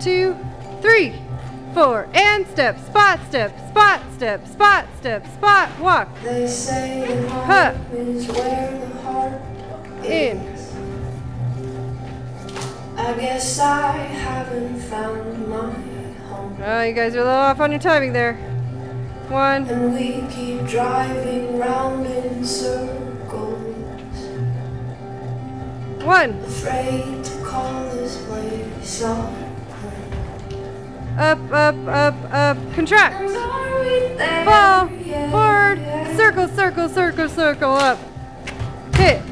two, three, four, and step, spot, step, spot, step, spot, step, spot, walk. They say the Huh. is where the heart In. is. I guess I haven't found my home. Oh, you guys are a little off on your timing there. One, And we keep driving round in circles, one, afraid to call this home. up, up, up, up, contract. And are we there Fall, forward, circle, circle, circle, circle, up. Hit,